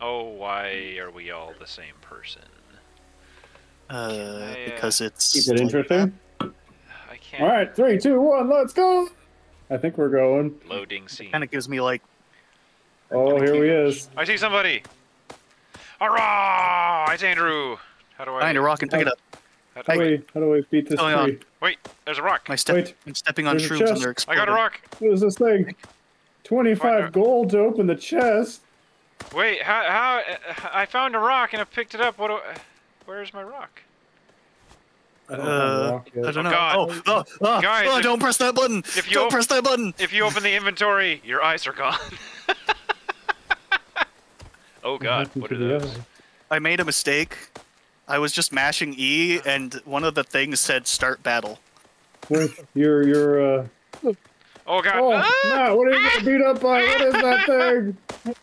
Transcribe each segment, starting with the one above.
Oh, why are we all the same person? Uh, I, uh, because it's. Keep it interesting. I can't. All right, three, two, one, let's go. I think we're going. Loading scene. Kind of gives me like. Oh, here he is. I see somebody. Hurrah! It's Andrew. How do I? Find a rock and pick it up. How do How I- we, how do we beat this Going on? Wait, there's a rock. My step. Wait. I'm stepping on There's shrooms and they're I got a rock. What is this thing? 25 Find gold to open the chest. Wait, how? How? I found a rock and I picked it up. What? Do, where's my rock? I don't Uh, rock. I don't Oh, know. Oh, oh, oh, Guys, oh, if- don't press that button. if you don't op- press that button. If you open the inventory, your eyes are gone. oh God, what are those? I made a mistake. I was just mashing E, and one of the things said "Start battle." Wait, you're, you're, uh... Oh God! Oh, Ah! Matt, what are you getting beat up by? What is that thing?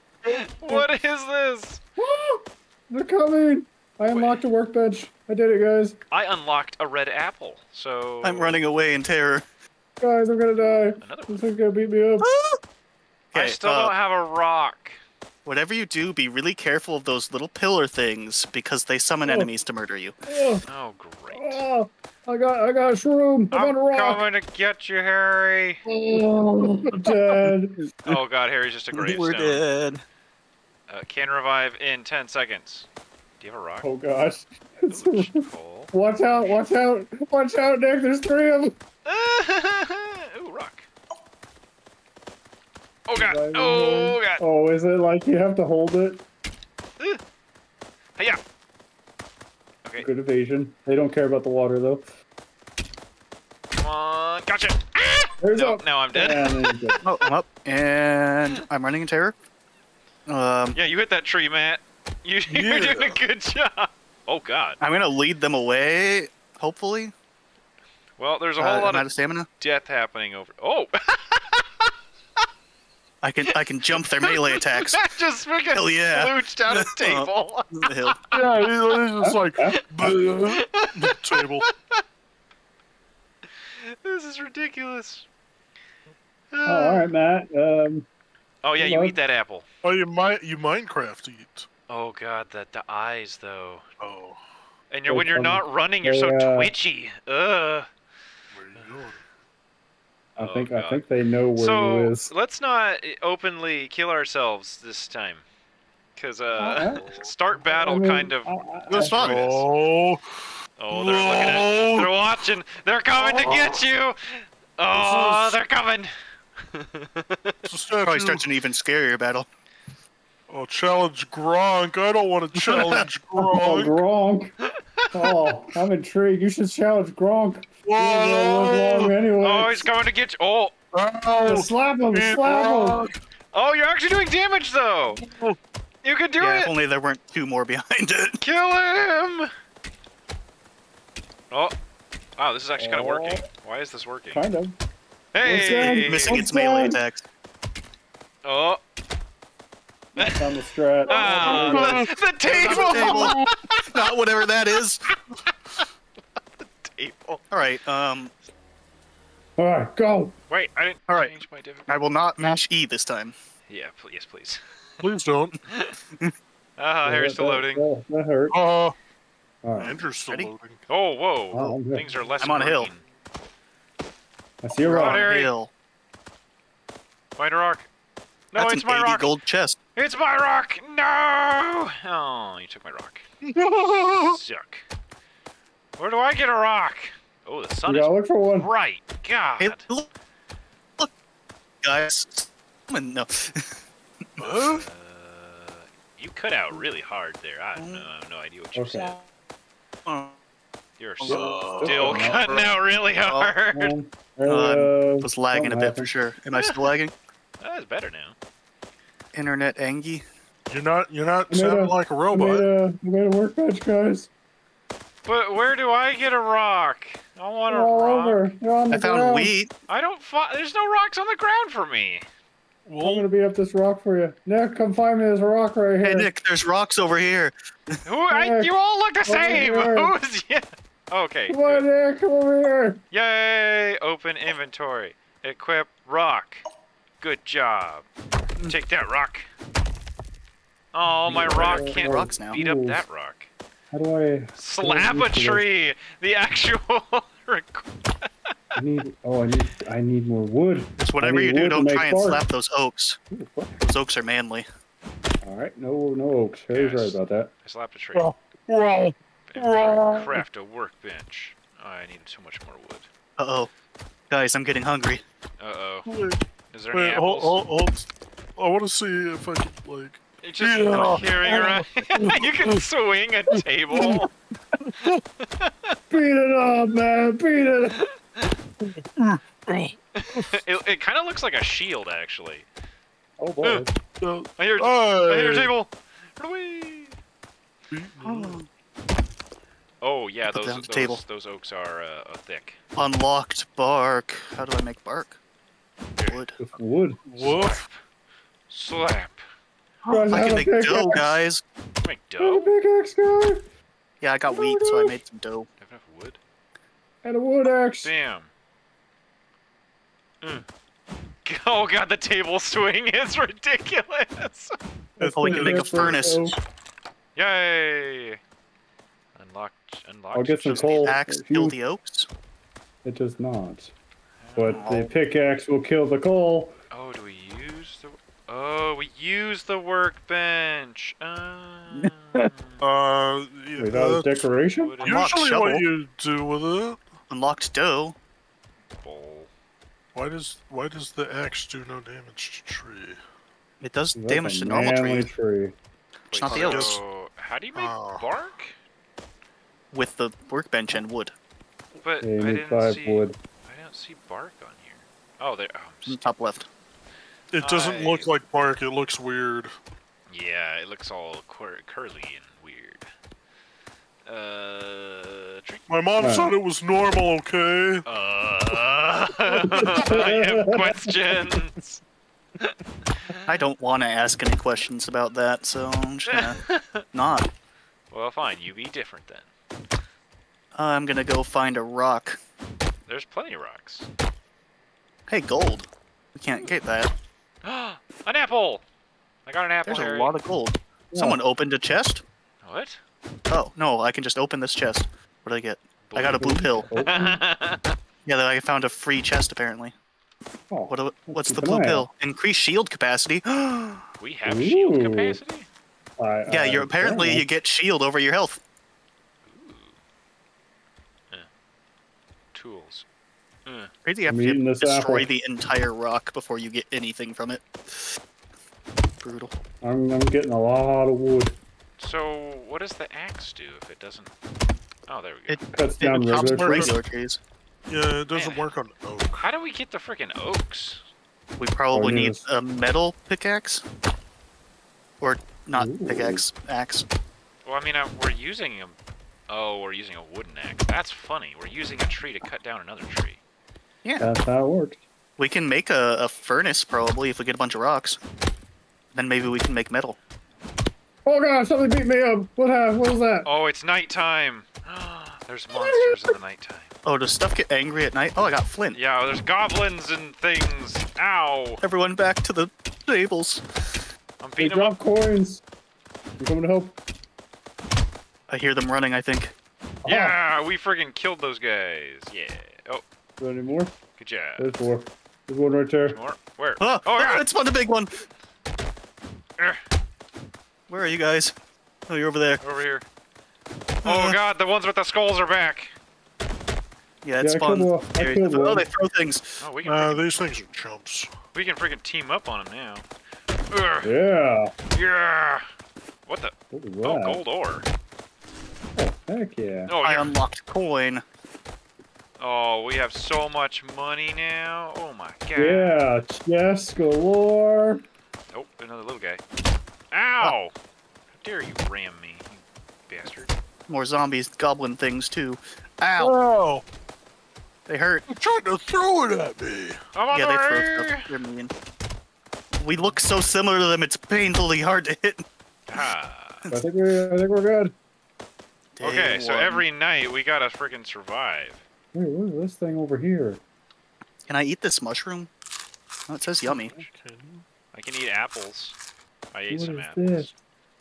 What is this? They're coming! I unlocked a workbench. I did it, guys. I unlocked a red apple, so I'm running away in terror. Guys, I'm gonna die. Another This thing's gonna beat me up. I Okay, still uh, don't have a rock. Whatever you do, be really careful of those little pillar things because they summon Oh. enemies to murder you. Oh, Oh great! oh, I got, I got a shroom. I I'm found a rock. coming to get you, Harry. Oh, I'm dead. Oh God, Harry's just a We're dead. Uh, can revive in 10 seconds. Do you have a rock? Oh gosh. Full. watch out! Watch out! Watch out, Nick! There's three of them. Ooh, rock. Oh God! Oh God! Oh, is it like you have to hold it? Hey, yeah. Okay, Good evasion. They don't care about the water though. come on. Gotcha. Ah! There's No, up. now I'm dead. Yeah, there. Oh, I'm up, and I'm running in terror. Um, Yeah, you hit that tree, Matt. You, you're Yeah. doing a good job. Oh God. I'm gonna lead them away. Hopefully, Well, there's a uh, whole I'm lot of of stamina. death happening over. Oh! I can I can jump their melee attacks. Matt just freaking Hell yeah. flooched out a table. The hill. Yeah, he's just like the table. this is ridiculous. Oh, all right, Matt. Um, Oh yeah, you Hello. eat that apple. Oh, you might you Minecraft eat. Oh god, that the eyes though. Oh, And you're Oh, when you're not running, you're so uh, twitchy. Ugh. where you going? I Oh, think I think they know where so you is. let's not openly kill ourselves this time, because uh, Uh, start battle I mean, kind of. I- I- That's. Oh, Oh, they're looking at. no. They're watching. They're coming to get you. Oh, is- they're coming. it's. Probably starts an even scarier battle. Oh, challenge Gronk. I don't want to challenge Oh, Gronk. Gronk. Oh, I'm intrigued. You should challenge Gronk. He's gonna live long Whoa! anyway. oh, he's coming to get you. Oh, Ow! slap him! Slap him! Oh, you're actually doing damage though. You can do yeah, it. if only there weren't two more behind it. Kill him! Oh, wow, this is actually kind of Oh. working. Why is this working? Kind of. Hey! Missing its melee that? attacks. Oh, That's on the strat. ah, the, the table! Table. Not whatever that is. the table. All right. Um, All right, go. Wait, I didn't All right. change my difficulty. I will not mash E this time. Yeah, pl- yes, please. Please don't. Ah, Harry's still loading. That, that hurt. Uh, All right. Andrew's still Ready? loading. Oh, whoa. Oh, I'm. Things are less I'm on a hill. green. I see a Right. rock. Harry. Hill. Find a rock. No, That's it's an my 80 rock. gold chest. It's my rock. No! Oh, you took my rock. Suck. Where do I get a rock? Oh, the sun You is gotta look for one. bright. God. Hey, look, look, guys. No. Uh, you cut out really hard there. I have no, I have no idea what you Okay. said. You're Oh, still still cutting out really hard. Um, I uh, was lagging a bit for sure. Am I still lagging? That's better now. Internet Angie. You're not. You're not I sounding a- like a I robot. made a, I made a workbench, guys. But where do I get a rock? I want a They're all rock. over. They're on the I found ground. wheat. I don't. Fi- There's no rocks on the ground for me. Well, I'm gonna beat up this rock for you. Nick, come find me. There's a rock right here. Hey. Nick, there's rocks over here. Who? I, you all look the same. Who's? Yeah. Okay. Come on, good. Nick, come over here. Yay! Open inventory. Equip rock. Good job. Take that rock. Oh, my rock can't Rocks now. beat up Ooh. that rock. How do I? Slap a used to this. tree. The actual. I need. Oh, I need. I need more wood. It's whatever you do, don't try and bark. slap those oaks. Ooh. Those oaks are manly. All right. No, no oaks. Harry's Yes. right about that. I slapped a tree. Well, well, Craft a workbench. Oh, I need so much more wood. Uh oh. Guys, I'm getting hungry. Uh oh. wait, Is there any apples? hold, hold, hold. I want to see if I can, like. It's just Yeah. carrying around. you can swing a table. Beat it up, man. Beat it. Up. it it kind of looks like a shield, actually. Oh boy. Uh, I hear, I hear a table. Run away. Oh yeah, those that on the those, table. those oaks are uh, uh, thick. Unlocked bark. How do I make bark? Wood. Wood. Woof. Slap. Guys, I have can make pickaxe. dough, guys. Make I have a dough. pickaxe, guy. Yeah, I got wheat, so I made some dough. Have enough wood. And a wood axe. Bam. Mm. Oh god, the table swing is ridiculous. Oh, we can make a furnace. Yay! Unlocked. Unlocked. I'll get some Does coal. the axe If you- kill the oaks? It does not. But Oh. the pickaxe will kill the coal. Oh, do we use the? Oh, we use the workbench. Uh, Uh, yeah, Wait, that was decoration? usually shovel. what you do with it. Unlocked dough. bowl. Why does why does the axe do no damage to tree? It does That's damage to normal manly trees tree. It's not the oaks. so how do you make Oh. bark? with the workbench and wood. But Yeah, I didn't see. wood. I don't see bark on here. Oh, there. Oh, I'm in top left. It doesn't look like bark. It looks weird. yeah, it looks all cur- curly and weird. Uh, tree. My mom Huh. said it was normal. Okay. Uh, I have questions. I don't want to ask any questions about that, so I'm just gonna not. Well, fine. You be different then. I'm gonna go find a rock. There's plenty of rocks. Hey, gold. We can't get that. an apple. I got an apple. There's a lot of gold. Someone opened a chest. What? Oh no, I can just open this chest. What did I get? I got a blue pill. Yeah, I found a free chest apparently. oh. What? do- What's the blue eye pill? Increase shield capacity. we have shield capacity. I, you're I- apparently yeah. you get shield over your health. Tools. Uh, Crazy you have to destroy apple. the entire rock before you get anything from it. Brutal. I'm, I'm getting a lot of wood. so, what does the axe do if it doesn't? Oh, there we go. It, Cuts it down regular trees. regular trees. Yeah, it doesn't Man. work on oak. How do we get the freaking oaks? We probably need use- a metal pickaxe. Or not Ooh. pickaxe, axe. Well, I mean, uh, we're using a. Oh, we're using a wooden axe. That's funny. We're using a tree to cut down another tree. Yeah. That's how it works. We can make a, a furnace probably if we get a bunch of rocks. Then maybe we can make metal. Oh god, something beat me up. What happened? What was that? Oh, it's nighttime. There's monsters in the nighttime. Oh, does stuff get angry at night? Oh, I got flint. Yeah, there's goblins and things. Ow! Everyone back to the tables. I'm They beating them up. coins. I'm coming to help. I hear them running, I think. Aha. Yeah, we friggin' killed those guys. Yeah. Is there any more? good job. There's more. There's one right there. More? Where? Oh, Oh, yeah. it's one the big one. Eh, Where are you guys? Oh, you're over there. over here. Oh god, the ones with the skulls are back. Yeah, it's Yeah, fun. killed one. I Here- killed oh, one. they throw things. Oh, we can Uh, friggin', these things are chumps. we can freaking team up on them now. Ugh, Yeah. yeah. What the? What Oh, gold ore. Oh, heck yeah. Oh, I yeah. unlocked coin. Oh, we have so much money now. Oh my god. Yeah, chest galore. Oh, another little guy. Ow! How dare you ram me, you bastard. More zombies, goblin things too. Ow, Oh, they hurt. You're trying to throw it at me. I'm on Yeah, the they throw way! stuff. They're mean. We look so similar to them, it's painfully hard to hit. Ah. I think we're, I think we're good. Day Okay, so every night we gotta freaking survive. Wait, what is this thing over here? Can I eat this mushroom? Oh, it says yummy. I can eat apples. I ate What some apples. this?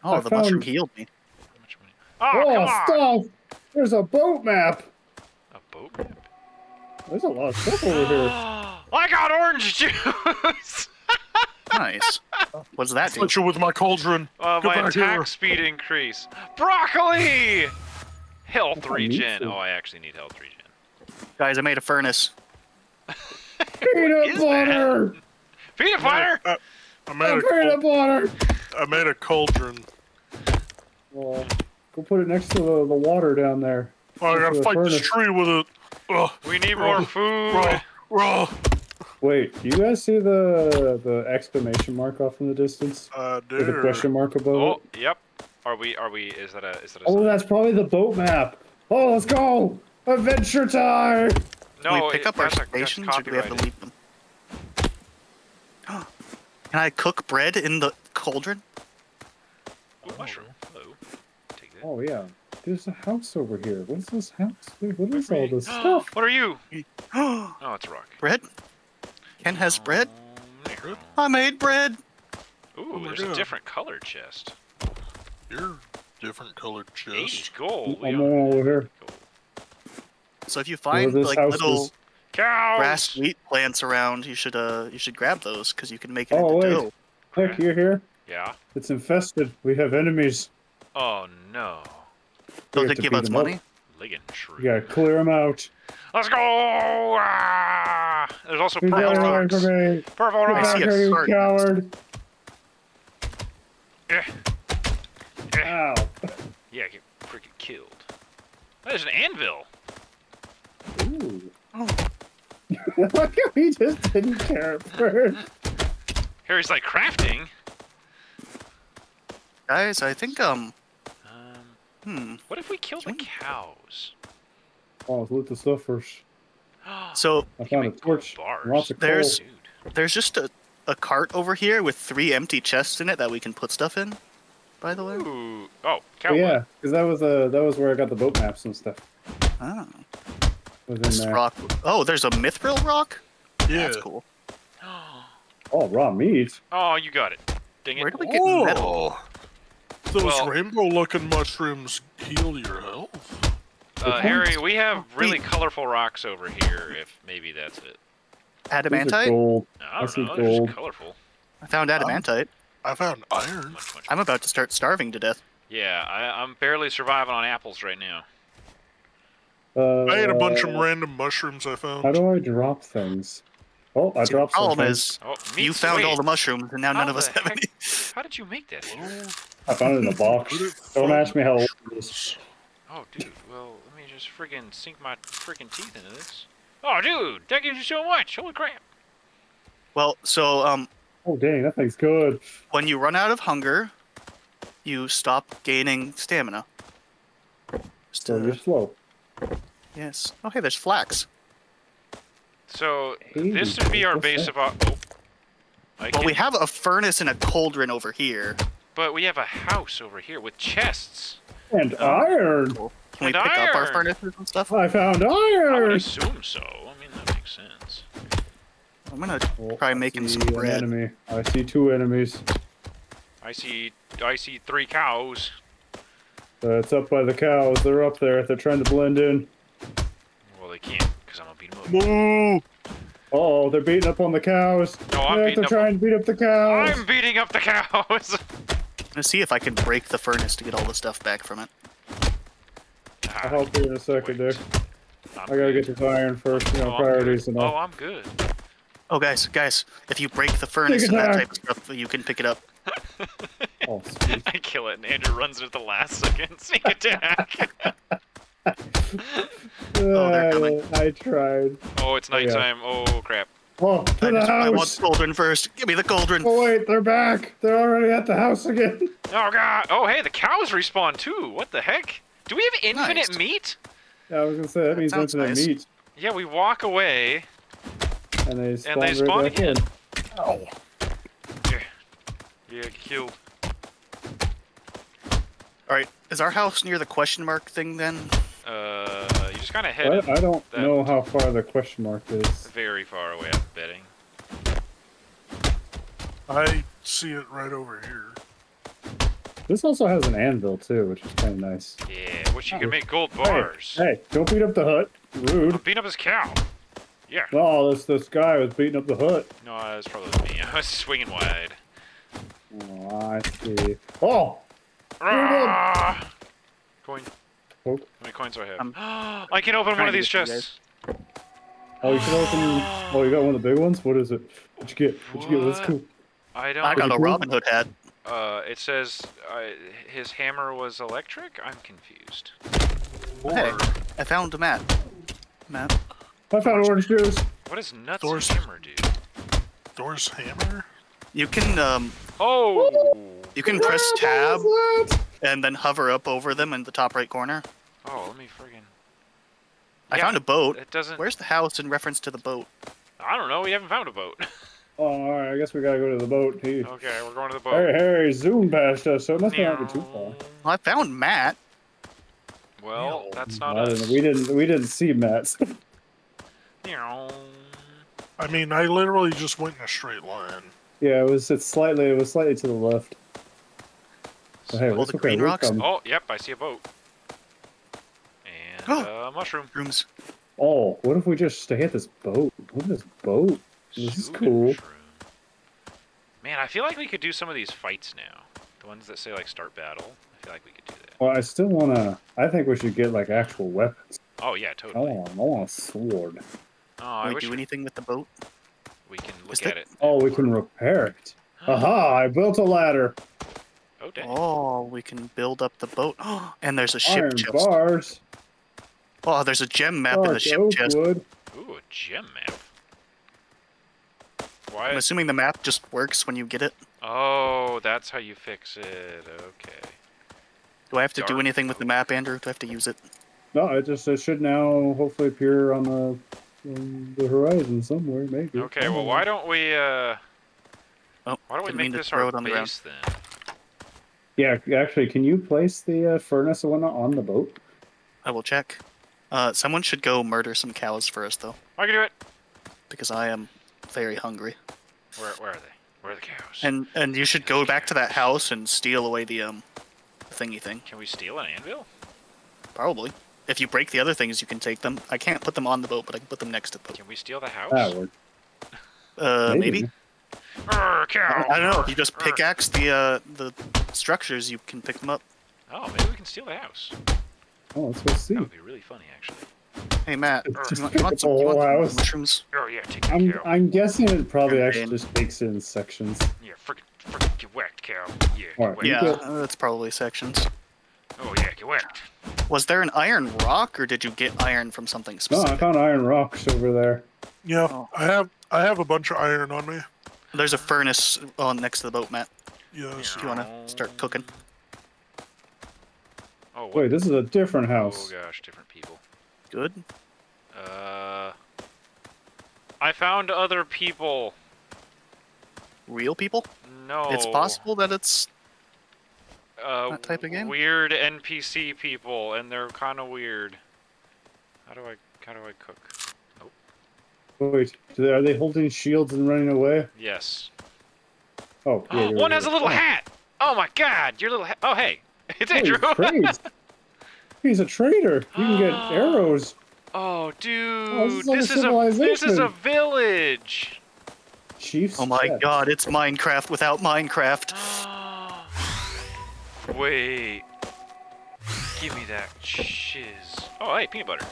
Oh, I the mushroom healed me. How much money? Oh, Oh, come stuff! There's a boat map. A boat map? There's a lot of stuff over here. I got orange juice! Nice. What's that do? You with my cauldron. Uh, Go my back attack here. speed increase. Broccoli! Health thought meat regen. Oh, I actually need health regen. Guys, I made a furnace. Peanut is butter! Peanut butter! I, I made A a peanut butter! I made a cauldron. Well, go put it next to the, the water down there. Oh, I gotta to the fight this tree with it. Ugh, We need more food. raw, raw. Wait, do you guys see the the exclamation mark off in the distance? I With the question mark above Oh, it? yep. Are we? Are we? Is that a? Is that a? Oh, sign? that's probably the boat map. Oh, let's go! Adventure time! no. Can we pick it- up our that's stations, or do we have to leave them? Can I cook bread in the cauldron? Ooh, mushroom. Hello. Take that. Oh yeah, there's a house over here. What is this house? Wait, what is all this stuff? what are you? Oh, it's a rock. Bread? Ken has bread. Um. I made bread. Ooh, Oh my there's a different colored chest. You're different colored Eighty chest. gold. We I'm don't- all over here. gold. So if you Where find this like little is- Cows. grass wheat plants around, you should uh you should grab those because you can make it Oh, into wait. dough. Look, you're here. Yeah. It's infested. We have enemies. Oh no. We Does have it to give beat us them up. money? Ligon shrew. You gotta clear them out. Let's go! Ah! There's also Get purple away rocks. from me! Purple I Get rocks. see back a here, you sword. coward! Eh, eh. Ow. Yeah, get freaking killed. There's an anvil. Ooh. Oh. Look how he just didn't care at first. Harry's like crafting. Guys, I think um Um, hmm. what if we kill the cows? Oh, let's loot the stuff first. So I can found a make torch. bars. Lots of. There's- Dude. there's just a, a cart over here with three empty chests in it that we can put stuff in. By the way. Ooh. Oh, Oh, cow. yeah, because that was uh, that was where I got the boat maps and stuff. Oh. Was in This there. rock. Oh, there's a mithril rock. Yeah. That's cool. Oh, raw meat. Oh, you got it. Dang it. Where do we get metal? Oh. Those Well- rainbow-looking mushrooms heal your health. Uh, Harry, we have really colorful rocks over here. If maybe that's it. Adamantite. gold. I I don't see know. They're just gold. colorful. I found adamantite. I found iron. Much, much. I'm about to start starving to death. Yeah, I, I'm barely surviving on apples right now. Uh, I ate a bunch of random mushrooms I found. How do I drop things? Oh, I See, the problem something. is Oh, you meat found all the mushrooms, and now none of us have heck- any. How did you make that? I found it in a box. Don't ask me how old it is. Oh, dude. Well, let me just friggin' sink my friggin' teeth into this. Oh, dude, that gives you so much. Holy crap. Well, so um, Oh, dang, that thing's good. when you run out of hunger, you stop gaining stamina. Still, So uh, you're slow. Yes. Oh, hey, there's flax. So Hey, this would be our base that? of. Our, oh. I Well, can, we have a furnace and a cauldron over here. but we have a house over here with chests. And Oh. iron. Cool. Can we And pick up our furnaces and stuff? I found iron. I would assume so. I mean, that makes sense. I'm gonna Oh, try I making see some bread. enemy. I see two enemies. I see. I see three cows. Uh, it's up by the cows. They're up there. They're trying to blend in. Well, they can't because I'm gonna beat them up. Moo! Oh, they're beating up on the cows. No, I'm Yeah, beating they're up- trying to beat up the cows. I'm beating up the cows. Let's see if I can break the furnace to get all the stuff back from it. I'll help you in a second, Wait. Dick. I'm I gotta good. get this iron first. You know, Oh, I'm priorities good. and all. Oh, I'm good. Oh, guys, guys, if you break the furnace and that type of stuff, you can pick it up. Oh, sweet. I kill it, and Andrew runs it at the last second. Sneak attack. They're coming. I tried. oh, it's Oh, yeah. nighttime. Oh crap. Oh, to I, the just, I want house. cauldron first. Give me the cauldron. Oh wait, they're back. They're already at the house again. Oh god. Oh hey, the cows respawn too. What the heck? Do we have infinite Nice. meat? Yeah, I was gonna say that, That means infinite nice. meat, Yeah, we walk away. and they spawn, they spawn back again. Oh. Yeah. Yeah, get killed. All right, is our house near the question mark thing then? Uh, you just kind of head I, I don't that- know how far the question mark is. very far away. I'm betting. I see it right over here. This also has an anvil too, which is kind of nice. Yeah, which you can make gold bars. Hey, don't beat up the hut. Rude. I'm beating up his cow. Yeah. Oh, this this guy was beating up the hut. No, that's probably me. I was swinging wide. Oh, I see. Oh, Ah! Coin. Oh. How many coins do I have? I'm I can open one of these get you chests. oh, you should open. Oh, you got one of the big ones. What is it? What'd you get? What'd you get? What's What? cool? I don't. I got a Robin Hood hat. Uh, it says uh, his hammer was electric. I'm confused. Hey, I found a map. Map. I found orange juice. What does nuts Thor's- hammer do? Thor's hammer? You can um Oh. you can press tab and then hover up over them in the top right corner. Oh, let me friggin'. I Yeah, found a boat. It doesn't. Where's the house in reference to the boat? I don't know. We haven't found a boat. Oh, all right. I guess we gotta go to the boat. He, okay, we're going to the Harry, boat. Harry zoomed past us, so it must not be too far. Well, I found Matt. Well, that's not I don't us. We didn't. We didn't see Matt. Meow. I mean, I literally just went in a straight line. yeah, it was. It's slightly. It was slightly to the left. But hey, All it's the green rocks? Oh, yep, I see a boat. And uh, mushroom. Rooms. Oh, what if we just stay at this boat? What is this boat? This is cool. mushroom. Man, I feel like we could do some of these fights now. The ones that say like start battle. I feel like we could do that. Well, I still wanna. I think we should get like actual weapons. Oh yeah, I totally. want. I want a sword. Oh, I Can we do we, anything with the boat? we can look Is at it. Oh, we can repair it. Aha! I built a ladder. Oh dang. Oh, we can build up the boat. and there's a ship Iron chest. bars. Oh, there's a gem map in the dark ship oak chest. wood. Ooh, a gem map. Why? I'm assuming the map just works when you get it. Oh, that's how you fix it. Okay. Do I have to do anything with the map, Andrew? Do I have to use it? No, it just it should now hopefully appear on the on the horizon somewhere, maybe. Okay. Well, why don't we? uh... Oh, Why don't we make mean this throw our it on the ground. then? Yeah, actually, can you place the uh, furnace and whatnot on the boat? I will check. Uh, someone should go murder some cows first, though, I can do it. because I am very hungry. Where? Where are they? Where are the cows? And and you should go back to that house and steal away the um thingy thing. Can we steal an anvil? Probably. If you break the other things, you can take them. I can't put them on the boat, but I can put them next to the boat. Can we steal the house? That would. Uh, maybe. Arr, I cow. don't- I don't know. If you just pickaxe the uh the structures, you can pick them up. Oh, maybe we can steal the house. Oh, let's go see. That would be really funny, actually. Hey Matt, Just you want, you want some, up you want some mushrooms? Oh yeah, take the I'm cow. I'm guessing it probably Okay. actually just takes it in sections. Yeah, frickin' frickin' get whacked, cow. Yeah, get whacked. Yeah, get- uh, that's probably sections. Oh yeah, get whacked. Was there an iron rock, or did you get iron from something No, I found iron rocks over there. Yeah, Oh. I have I have a bunch of iron on me. There's a furnace on next to the boat, Matt. Yes. If you wanna start cooking. Oh, what? Wait, this is a different house. Oh gosh, different people. Good. Uh, I found other people. Real people? No. It's possible that it's Uh, that type of game? Weird NPC people, and they're kind of weird. How do I? How do I cook? Oh. Wait, they- are they holding shields and running away? Yes. Oh, yeah, One right. has a little Oh, hat. Oh my God, your little hat. Oh hey, it's oh, Andrew. trades. He's a trader. You can get arrows. oh dude, this is like a is a this is a village. Chief's Oh my chest. god, it's Minecraft without Minecraft. Wait. Give me that shiz. Oh, hey, peanut butter.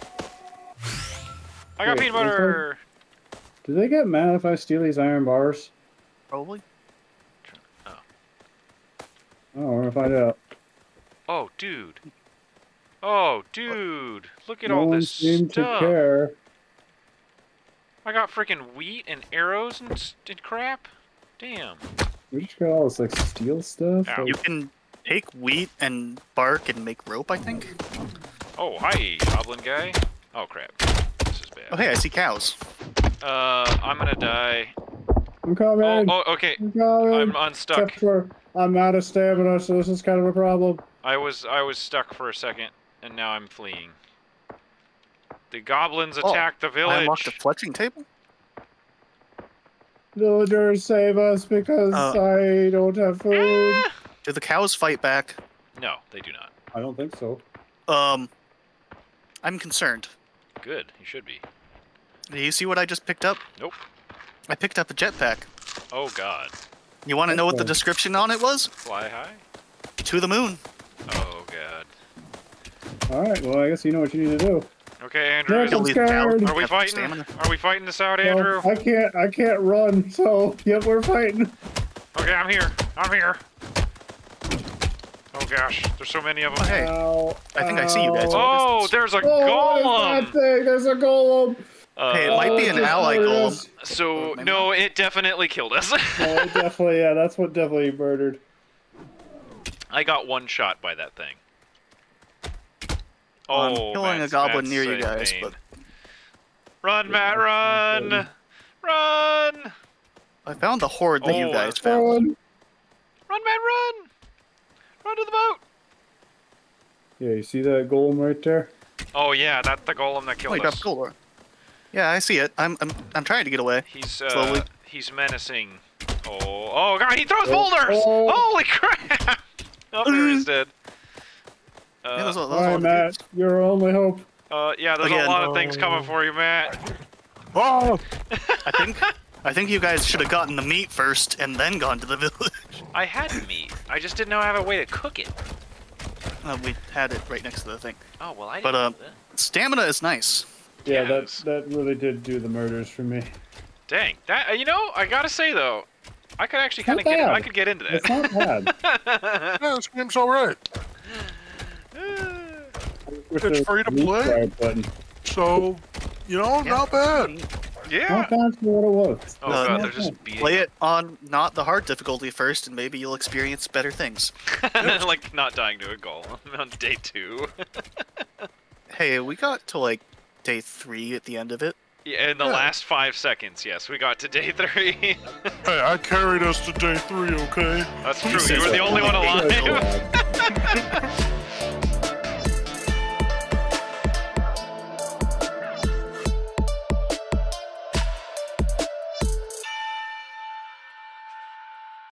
I got Wait, peanut is there- butter. Do they get mad if I steal these iron bars? Probably. Oh, we're gonna find out. Oh, dude. Oh, dude. Look at no all this seemed stuff. to care. I got freaking wheat and arrows and, and crap. Damn. We just got all this like steel stuff. Ow. Like, You can take wheat and bark and make rope, I think. Oh, hi, goblin guy. Oh, crap. This is bad. Oh hey, I see cows. Uh, I'm gonna die. I'm coming. Oh, oh, okay. I'm coming. I'm unstuck. Except for I'm out of stamina, so this is kind of a problem. I was I was stuck for a second, and now I'm fleeing. The goblins Oh, attacked the I unlocked a village. fletching table. Villagers, save us because Uh. I don't have food. Eh. Do the cows fight back? No, they do not. I don't think so. Um, I'm concerned. Good, you should be. Do you see what I just picked up? Nope. I picked up a jetpack. Oh god. You want to know what the description on it was? Fly high? To the moon. Oh god. All right. Well, I guess you know what you need to do. Okay, Andrew. Yeah, is- I'm Kill scared. Are we fighting? Are we fighting this out, Well, Andrew? I can't. I can't run. So, yep, we're fighting. Okay, I'm here. I'm here. Oh gosh, there's so many of them. Hey, Ow, I think I see you guys. Oh, there's a Oh, what is golem. that thing? There's a golem. Hey, it Uh, might be Oh, an ally golem. us. so maybe no, it definitely killed us. No, it definitely. Yeah, that's what definitely murdered. I got one shot by that thing. Oh, I'm killing a goblin Matt's near you guys, pain. but Run, Matt, run, run, I found the horde that you Oh, guys found. Run. run, Matt, run, run to the boat. Yeah, you see that golem right there? Oh yeah, that's the golem that Oh, killed you us. dropped gold. Yeah, I see it. I'm I'm I'm trying to get away. He's uh, Slowly. he's menacing. Oh, oh god, he throws Oh, boulders! oh. Holy crap! Oh, he's dead. Yeah, those, Uh, are- those All are right, the Matt. dudes. You're our only hope. uh, yeah, there's a lot of things coming for you, Matt. Oh, I think I think you guys should have gotten the meat first and then gone to the village. I had meat. I just didn't know I have a way to cook it. Uh, we had it right next to the thing. Oh well, I didn't But, uh, know that. Stamina is nice. Yeah, Yes. that that really did do the murders for me. Dang, that uh, you know, I gotta say though, I could actually kind of get. I could get into that. It's not bad. that. yeah, this game's alright. With It's free to play. Button. So, you know, not bad. yeah. Not bad for what it was. Oh Uh, god, they're just beating. Play it on not the hard difficulty first, and maybe you'll experience better things. like not dying to a golem on day two. Hey, we got to like day three at the end of it. Yeah, in the Yeah. last five seconds, yes, we got to day three. Hey, I carried us to day three, okay? That's true. You were the only one alive. Good job.